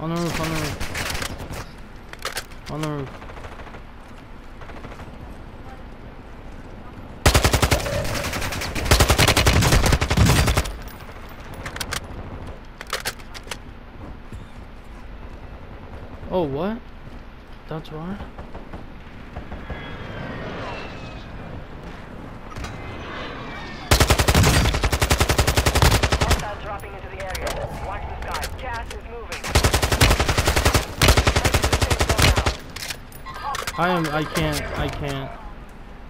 On the roof, on the roof. On the roof. Oh, what? That's why? I am, I can't, I can't.